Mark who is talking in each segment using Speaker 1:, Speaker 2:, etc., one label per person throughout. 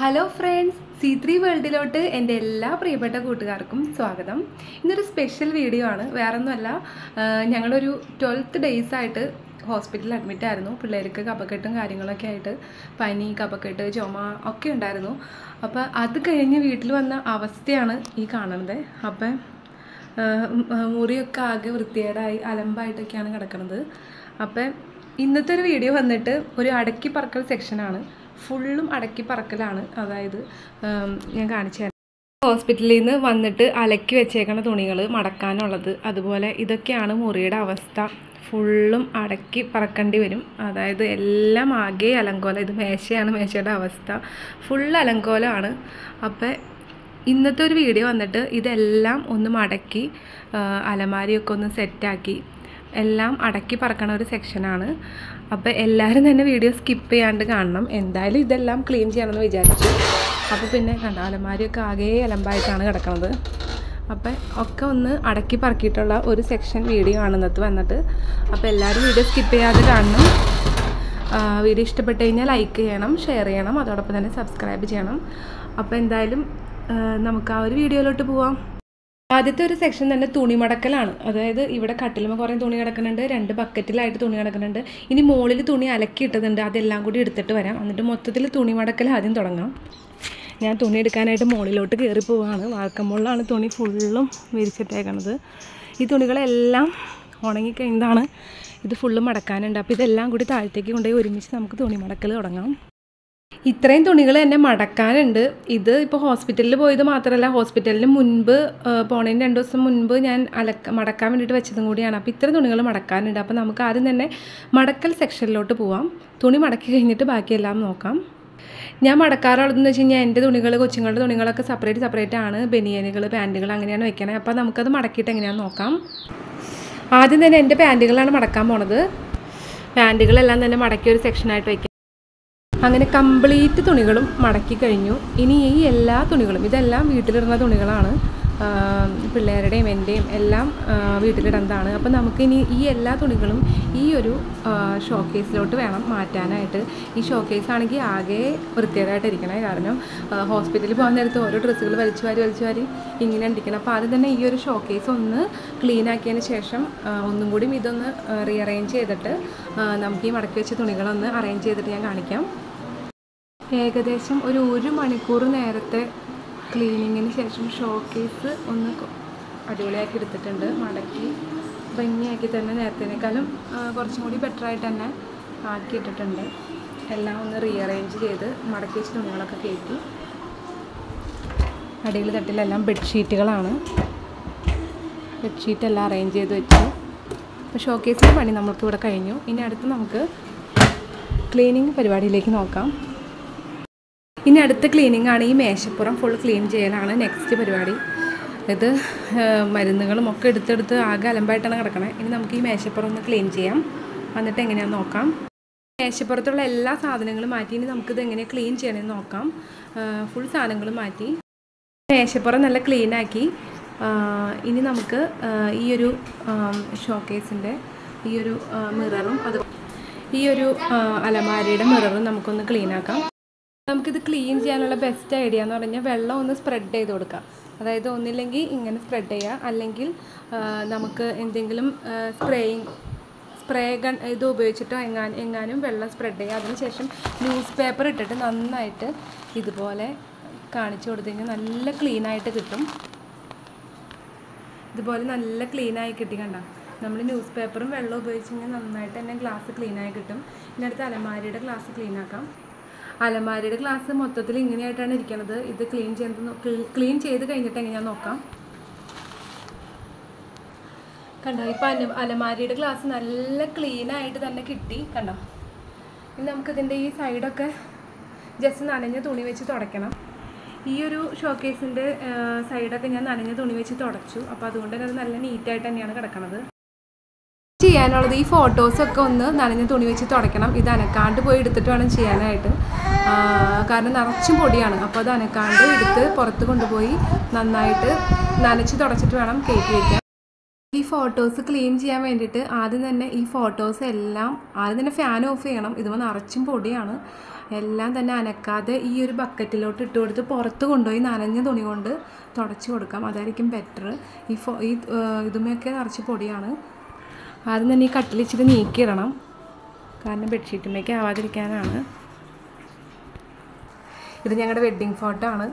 Speaker 1: Hello friends C three വേൾഡിലോട്ട് എന്റെ എല്ലാ പ്രിയപ്പെട്ട കൂട്ടുകാർക്കും സ്വാഗതം. ഇന്നൊരു സ്പെഷ്യൽ വീഡിയോ ആണ്. വേറൊന്നുമല്ല ഞങ്ങളൊരു ട്വൽത്ത് ഡേയ്സ് ആയിട്ട് ഹോസ്പിറ്റലിൽ അഡ്മിറ്റ് ആയിരുന്നു. പിള്ളേർക്ക് കപ്പക്കെട്ടും കാര്യങ്ങളൊക്കെ ആയിട്ട് പനി കപ്പക്കെട്ട് ചുമ ഒക്കെ ഉണ്ടായിരുന്നു. അപ്പോൾ അത് കഴിഞ്ഞ് വീട്ടിൽ വന്ന അവസ്ഥയാണ് ഈ കാണുന്നത്. അപ്പം മുറിയൊക്കെ ആകെ വൃത്തികേടായി അലമ്പായിട്ടൊക്കെയാണ് കിടക്കുന്നത് അപ്പം ഇന്നത്തെ ഒരു വീഡിയോ വന്നിട്ട് ഒരു അടക്കി പറക്കൽ സെക്ഷനാണ് ഫുള്ളും അടക്കി പറക്കലാണ്. അതായത് ഞാൻ കാണിച്ചു തരാം. ഹോസ്പിറ്റലിൽ നിന്ന് വന്നിട്ട് അലക്കി വെച്ചേക്കണ തുണികൾ മടക്കാനുള്ളത്. അതുപോലെ ഇതൊക്കെയാണ് മുറിയുടെ അവസ്ഥ. ഫുള്ളും അടക്കി പറക്കേണ്ടി വരും. അതായത് എല്ലാം ആകെ അലങ്കോല. ഇത് മേശയാണ് മേശയുടെ അവസ്ഥ. ഫുൾ അലങ്കോലമാണ്. അപ്പം ഇന്നത്തെ ഒരു വീഡിയോ വന്നിട്ട് ഇതെല്ലാം ഒന്ന് മടക്കി അലമാരിയൊക്കെ ഒന്ന് സെറ്റാക്കി എല്ലാം അടക്കി പറക്കണ ഒരു സെക്ഷനാണ് അപ്പോൾ എല്ലാവരും തന്നെ വീഡിയോ സ്കിപ്പ് ചെയ്യാണ്ട് കാണണം. എന്തായാലും ഇതെല്ലാം ക്ലീൻ ചെയ്യണമെന്ന് വിചാരിച്ചു. അപ്പോൾ പിന്നെ കണ്ട അലമാരിയൊക്കെ ആകെ അലമ്പായിട്ടാണ് കിടക്കുന്നത് അപ്പം ഒക്കെ ഒന്ന് അടക്കി പറക്കിയിട്ടുള്ള ഒരു സെക്ഷൻ വീഡിയോ ആണ് ഇന്നത്തെ വന്നിട്ട്. അപ്പോൾ എല്ലാവരും വീഡിയോ സ്കിപ്പ് ചെയ്യാതെ കാണണം. വീഡിയോ ഇഷ്ടപ്പെട്ട് കഴിഞ്ഞാൽ ലൈക്ക് ചെയ്യണം ഷെയർ ചെയ്യണം അതോടൊപ്പം തന്നെ സബ്സ്ക്രൈബ് ചെയ്യണം. അപ്പോൾ എന്തായാലും നമുക്ക് ആ ഒരു വീഡിയോയിലോട്ട് പോവാം. ആദ്യത്തെ ഒരു സെക്ഷൻ തന്നെ തുണി മടക്കലാണ്. അതായത് ഇവിടെ കട്ടിലുമ കുറേ തുണി കിടക്കുന്നുണ്ട് രണ്ട് ബക്കറ്റിലായിട്ട് തുണി കിടക്കുന്നുണ്ട്. ഇനി മുകളിൽ തുണി അലക്കിയിട്ടതുണ്ട് അതെല്ലാം കൂടി എടുത്തിട്ട് വരാം. എന്നിട്ട് മൊത്തത്തിൽ തുണി മടക്കൽ ആദ്യം തുടങ്ങാം. ഞാൻ തുണി എടുക്കാനായിട്ട് മുകളിലോട്ട് കയറി പോവാണ്. വാർക്കമ്പുള്ളാണ് തുണി ഫുള്ളും വിരിച്ചിട്ടേക്കണത്. ഈ തുണികളെല്ലാം ഉണങ്ങിക്കഴിഞ്ഞതാണ് ഇത് ഫുള്ള് മടക്കാനുണ്ട്. അപ്പോൾ ഇതെല്ലാം കൂടി താഴത്തേക്ക് കൊണ്ടുപോയി ഒരുമിച്ച് നമുക്ക് തുണി മടക്കൽ തുടങ്ങാം. ഇത്രയും തുണികൾ എന്നെ മടക്കാനുണ്ട്. ഇത് ഇപ്പോൾ ഹോസ്പിറ്റലിൽ പോയത് മാത്രമല്ല ഹോസ്പിറ്റലിന് മുൻപ് പോണതിന് രണ്ട് ദിവസം മുൻപ് ഞാൻ അലക്ക മടക്കാൻ വേണ്ടിയിട്ട് വെച്ചതും കൂടിയാണ്. അപ്പോൾ ഇത്ര തുണികൾ മടക്കാനുണ്ട്. അപ്പോൾ നമുക്ക് ആദ്യം തന്നെ മടക്കൽ സെക്ഷനിലോട്ട് പോവാം. തുണി മടക്കി കഴിഞ്ഞിട്ട് ബാക്കിയെല്ലാം നോക്കാം. ഞാൻ മടക്കാറുള്ളതെന്ന് വെച്ച് കഴിഞ്ഞാൽ എന്റെ തുണികൾ കൊച്ചുങ്ങളുടെ തുണികളൊക്കെ സെപ്പറേറ്റ് സെപ്പറേറ്റ് ആണ്. ബനിയനുകൾ പാന്റുകൾ അങ്ങനെയാണ് വെക്കണത് അപ്പോൾ നമുക്കത് മടക്കിയിട്ട് എങ്ങനെയാണെന്ന് നോക്കാം. ആദ്യം തന്നെ എന്റെ പാന്റുകളാണ് മടക്കാൻ പോണത്. പാന്റുകളെല്ലാം തന്നെ മടക്കിയ ഒരു സെക്ഷനായിട്ട് വയ്ക്കാം അങ്ങനെ കംപ്ലീറ്റ് തുണികളും മടക്കി കഴിഞ്ഞു. ഇനി ഈ എല്ലാ തുണികളും ഇതെല്ലാം വീട്ടിലിടുന്ന തുണികളാണ് പിള്ളേരുടെയും എന്റെയും എല്ലാം വീട്ടിലിടുന്നതാണ് അപ്പോൾ നമുക്കിനി ഈ എല്ലാ തുണികളും ഈ ഒരു ഷോക്കേസിലോട്ട് വേണം മാറ്റാനായിട്ട്. ഈ ഷോക്കേസ് ആണെങ്കിൽ ആകെ വൃത്തിയായിട്ടിരിക്കണേ കാരണം ഹോസ്പിറ്റലിൽ പോകാൻ നേരത്ത് ഓരോ ഡ്രസ്സുകൾ വലിച്ചു വാരി വലിച്ചു വാരി ഇങ്ങനെ ഇരിക്കണം. അപ്പോൾ ആദ്യം തന്നെ ഈ ഒരു ഷോക്കേസ് ഒന്ന് ക്ലീൻ ആക്കിയതിന് ശേഷം ഒന്നും കൂടി ഇതൊന്ന് റീഅറേഞ്ച് ചെയ്തിട്ട് നമുക്ക് ഈ മടക്കി വെച്ച തുണികളൊന്ന് അറേഞ്ച് ചെയ്തിട്ട് ഞാൻ കാണിക്കാം. ഏകദേശം ഒരു ഒരു മണിക്കൂർ നേരത്തെ ക്ലീനിങ്ങിന് ശേഷം ഷോക്കേസ് ഒന്ന് അടിപൊളിയാക്കി എടുത്തിട്ടുണ്ട് മടക്കി ഭംഗിയാക്കി തന്നെ നേരത്തേനേക്കാളും കുറച്ചും കൂടി ബെറ്റർ ആയിട്ട് തന്നെ ആക്കിയിട്ടിട്ടുണ്ട് എല്ലാം ഒന്ന് റീഅറേഞ്ച് ചെയ്ത് മടക്കി വെച്ച് തുണികളൊക്കെ കയറ്റി. അടിയിൽ തട്ടിലെല്ലാം ബെഡ്ഷീറ്റുകളാണ് ബെഡ്ഷീറ്റ് എല്ലാം അറേഞ്ച് ചെയ്ത് വെച്ചു. അപ്പോൾ ഷോക്കേസിന്റെ പണി നമ്മൾക്ക് ഇവിടെ കഴിഞ്ഞു. ഇനി അടുത്ത് നമുക്ക് ക്ലീനിങ് പരിപാടിയിലേക്ക് നോക്കാം. ഇനി അടുത്ത ക്ലീനിങ് ആണ്. ഈ മേശപ്പുറം ഫുൾ ക്ലീൻ ചെയ്യാനാണ് നെക്സ്റ്റ് പരിപാടി. ഇത് മരുന്നുകളും ഒക്കെ എടുത്തെടുത്ത് ആകെ അലമ്പായിട്ടാണ് കിടക്കണേ. ഇനി നമുക്ക് ഈ മേശപ്പുറം ഒന്ന് ക്ലീൻ ചെയ്യാം. വന്നിട്ട് എങ്ങനെയാണെന്ന് നോക്കാം. മേശപ്പുറത്തുള്ള എല്ലാ സാധനങ്ങളും മാറ്റി. ഇനി നമുക്കിത് എങ്ങനെ ക്ലീൻ ചെയ്യണമെന്ന് നോക്കാം. ഫുൾ സാധനങ്ങളും മാറ്റി. മേശപ്പുറം നല്ല ക്ലീനാക്കി ഇനി നമുക്ക് ഈ ഒരു ഷോക്കേസിന്റെ ഈ ഒരു മിററും അത് ഈ ഒരു അലമാരയുടെ മിററും നമുക്കൊന്ന് ക്ലീൻ ആക്കാം. നമുക്കിത് ക്ലീൻ ചെയ്യാനുള്ള ബെസ്റ്റ് ഐഡിയ എന്ന് പറഞ്ഞാൽ വെള്ളം ഒന്ന് സ്പ്രെഡ് ചെയ്ത് കൊടുക്കാം. അതായത് ഒന്നില്ലെങ്കിൽ ഇങ്ങനെ സ്പ്രെഡ് ചെയ്യുക അല്ലെങ്കിൽ നമുക്ക് എന്തെങ്കിലും സ്പ്രേയിങ് സ്പ്രേ ഗൺ ഇത് ഉപയോഗിച്ചിട്ടോ എങ്ങാൻ എങ്ങാനും വെള്ളം സ്പ്രെഡ് ചെയ്യുക അതിനുശേഷം ന്യൂസ് പേപ്പർ ഇട്ടിട്ട് നന്നായിട്ട് ഇതുപോലെ കാണിച്ചു കൊടുത്തു നല്ല ക്ലീനായിട്ട് കിട്ടും. ഇതുപോലെ നല്ല ക്ലീനായി കിട്ടി കണ്ട. നമ്മൾ ന്യൂസ് പേപ്പറും വെള്ളവും ഉപയോഗിച്ച് കഴിഞ്ഞാൽ നന്നായിട്ട് തന്നെ ഗ്ലാസ് ക്ലീനായി കിട്ടും. ഇതിനടുത്ത് അലമാരിയുടെ ഗ്ലാസ് ക്ലീൻ ആക്കാം. അലമാരിയുടെ ഗ്ലാസ് മൊത്തത്തിൽ ഇങ്ങനെയായിട്ടാണ് ഇരിക്കുന്നത് ഇത് ക്ലീൻ ചെയ്ത് ക്ലീൻ ചെയ്ത് കഴിഞ്ഞിട്ട് എങ്ങനെയാ നോക്കാം. കണ്ടോ ഇപ്പം അല അലമാരിയുടെ ഗ്ലാസ് നല്ല ക്ലീൻ ആയിട്ട് തന്നെ കിട്ടി കണ്ടോ? ഇനി നമുക്കിതിന്റെ ഈ സൈഡൊക്കെ ജസ്റ്റ് നനഞ്ഞ തുണി വെച്ച് തുടയ്ക്കണം. ഈ ഒരു ഷോക്കേസിന്റെ സൈഡൊക്കെ ഞാൻ നനഞ്ഞ തുണി വെച്ച് തുടച്ചു. അപ്പോൾ അതുകൊണ്ട് തന്നെ അത് നല്ല നീറ്റായിട്ട് തന്നെയാണ് കിടക്കുന്നത് ചെയ്യാനുള്ളത് ഈ ഫോട്ടോസൊക്കെ ഒന്ന് നനഞ്ഞ തുണി വെച്ച് തുടയ്ക്കണം. ഇത് അനക്കാണ്ട് പോയി എടുത്തിട്ട് വേണം ചെയ്യാനായിട്ട്. കാരണം നിറച്ചും പൊടിയാണ്. അപ്പോൾ അത് അനക്കാണ്ട് എടുത്ത് പുറത്ത് കൊണ്ടുപോയി നന്നായിട്ട് നനച്ച് തുടച്ചിട്ട് വേണം കയറ്റി വയ്ക്കാൻ ഈ ഫോട്ടോസ് ക്ലീൻ ചെയ്യാൻ വേണ്ടിയിട്ട് ആദ്യം തന്നെ ഈ ഫോട്ടോസ് എല്ലാം ആദ്യം തന്നെ ഫാൻ ഓഫ് ചെയ്യണം. ഇതുമ്പോൾ നിറച്ചും പൊടിയാണ്. എല്ലാം തന്നെ അനക്കാതെ ഈ ഒരു ബക്കറ്റിലോട്ട് ഇട്ട് കൊടുത്ത് പുറത്ത് കൊണ്ടുപോയി നനഞ്ഞ തുണി കൊണ്ട് തുടച്ച് കൊടുക്കാം. അതായിരിക്കും ബെറ്റർ ഈ ഫോ ഈ ഇതുമൊക്കെ നിറച്ച് പൊടിയാണ്. ആദ്യം തന്നെ ഈ കട്ടിലിച്ചിട്ട് നീക്കിയിടണം. കാരണം ബെഡ്ഷീറ്റുമേക്ക് ആവാതിരിക്കാനാണ്. ഇത് ഞങ്ങളുടെ വെഡ്ഡിങ് ഫോട്ടോ ആണ്.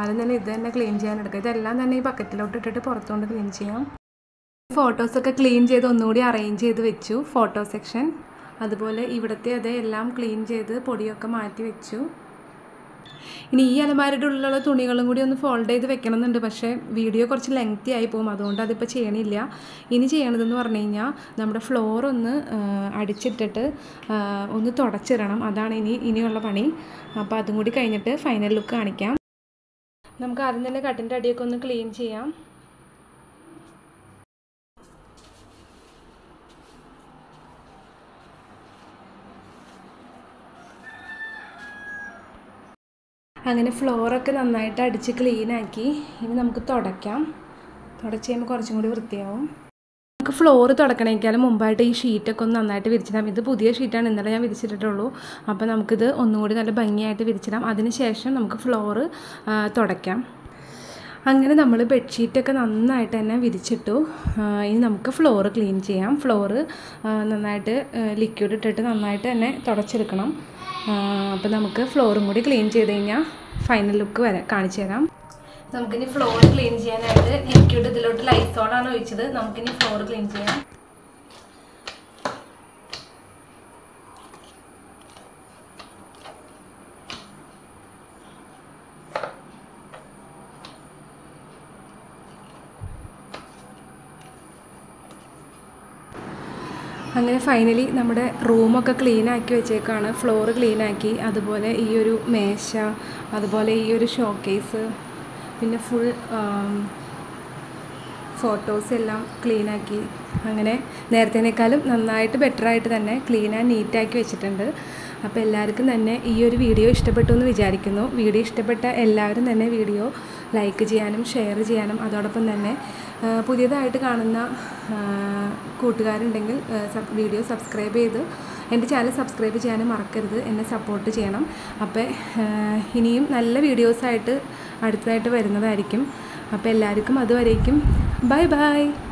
Speaker 1: ആദ്യം തന്നെ ഇത് തന്നെ ക്ലീൻ ചെയ്യാൻ എടുക്കുക. ഇതെല്ലാം തന്നെ ഈ ബക്കറ്റിലോട്ട് ഇട്ടിട്ട് പുറത്തുകൊണ്ട് ക്ലീൻ ചെയ്യാം. ഫോട്ടോസൊക്കെ ക്ലീൻ ചെയ്ത് ഒന്നുകൂടി അറേഞ്ച് ചെയ്ത് വെച്ചു ഫോട്ടോ സെക്ഷൻ അതുപോലെ ഇവിടുത്തെ അതേ എല്ലാം ക്ലീൻ ചെയ്ത് പൊടിയൊക്കെ മാറ്റി വെച്ചു. ഇനി ഈ അലമാരയുടെ ഉള്ളിലുള്ള തുണികളും കൂടി ഒന്ന് ഫോൾഡ് ചെയ്ത് വെക്കണമെന്നുണ്ട്. പക്ഷേ വീഡിയോ കുറച്ച് ലെങ്ത്തി ആയി പോകും. അതുകൊണ്ട് അതിപ്പോൾ ചെയ്യണില്ല. ഇനി ചെയ്യണതെന്ന് പറഞ്ഞു കഴിഞ്ഞാൽ നമ്മുടെ ഫ്ലോർ ഒന്ന് അടിച്ചിട്ടിട്ട് ഒന്ന് തുടച്ചിടണം. അതാണ് ഇനി ഇനിയുള്ള പണി. അപ്പോൾ അതും കൂടി കഴിഞ്ഞിട്ട് ഫൈനൽ ലുക്ക് കാണിക്കാം. നമുക്ക് ആദ്യം തന്നെ കട്ടിന്റെ അടിയൊക്കെ ഒന്ന് ക്ലീൻ ചെയ്യാം. അങ്ങനെ ഫ്ലോറൊക്കെ നന്നായിട്ട് അടിച്ച് ക്ലീനാക്കി. ഇനി നമുക്ക് തുടയ്ക്കാം. തുടച്ച് കഴിയുമ്പോൾ കുറച്ചും കൂടി വൃത്തിയാവും. നമുക്ക് ഫ്ലോർ തുടക്കണേക്കാളും മുമ്പായിട്ട് ഈ ഷീറ്റൊക്കെ ഒന്ന് നന്നായിട്ട് വിരിച്ചിടാം. ഇത് പുതിയ ഷീറ്റാണ്. ഇന്നലെ ഞാൻ വിരിച്ചിട്ടിട്ടുള്ളൂ. അപ്പോൾ നമുക്കിത് ഒന്നുകൂടി നല്ല ഭംഗിയായിട്ട് വിരിച്ചിടാം. അതിന് ശേഷം നമുക്ക് ഫ്ലോറ് തുടയ്ക്കാം. അങ്ങനെ നമ്മൾ ബെഡ്ഷീറ്റൊക്കെ നന്നായിട്ട് തന്നെ വിരിച്ചിട്ടു. ഇനി നമുക്ക് ഫ്ലോറ് ക്ലീൻ ചെയ്യാം. ഫ്ലോറ് നന്നായിട്ട് ലിക്വിഡ് ഇട്ടിട്ട് നന്നായിട്ട് തന്നെ തുടച്ചെടുക്കണം. അപ്പോൾ നമുക്ക് ഫ്ലോറും കൂടി ക്ലീൻ ചെയ്ത് കഴിഞ്ഞാൽ ഫൈനൽ ലുക്ക് വരെ കാണിച്ചു തരാം. നമുക്കിനി ഫ്ലോർ ക്ലീൻ ചെയ്യാനായിട്ട് ലിക്വിഡ് ഇതിലോട്ട് ലൈസോളാണ് ഒഴിച്ചത്. നമുക്കിനി ഫ്ലോർ ക്ലീൻ ചെയ്യാം. അങ്ങനെ ഫൈനലി നമ്മുടെ റൂമൊക്കെ ക്ലീൻ ആക്കി വെച്ചേക്കാണ്. ഫ്ലോർ ക്ലീൻ ആക്കി. അതുപോലെ ഈ ഒരു മേശ അതുപോലെ ഈ ഒരു ഷോക്കേസ് പിന്നെ ഫുൾ ഫോട്ടോസ് എല്ലാം ക്ലീൻ ആക്കി. അങ്ങനെ നേരത്തേനേക്കാളും നന്നായിട്ട് ബെറ്ററായിട്ട് തന്നെ ക്ലീൻ ആൻഡ് നീറ്റാക്കി വെച്ചിട്ടുണ്ട്. അപ്പോൾ എല്ലാവർക്കും തന്നെ ഈ ഒരു വീഡിയോ ഇഷ്ടപ്പെട്ടു എന്ന് വിചാരിക്കുന്നു. വീഡിയോ ഇഷ്ടപ്പെട്ട എല്ലാവരും തന്നെ വീഡിയോ ലൈക്ക് ചെയ്യാനും ഷെയർ ചെയ്യാനും അതോടൊപ്പം തന്നെ പുതിയതായിട്ട് കാണുന്ന കൂട്ടുകാരുണ്ടെങ്കിൽ വീഡിയോ സബ്സ്ക്രൈബ് ചെയ്ത് എന്റെ ചാനൽ സബ്സ്ക്രൈബ് ചെയ്യാനും മറക്കരുത് എന്നെ സപ്പോർട്ട് ചെയ്യണം. അപ്പോൾ ഇനിയും നല്ല വീഡിയോസായിട്ട് അടുത്തതായിട്ട് വരുന്നതായിരിക്കും. അപ്പോൾ എല്ലാവർക്കും അതുവരേക്കും. Bye bye.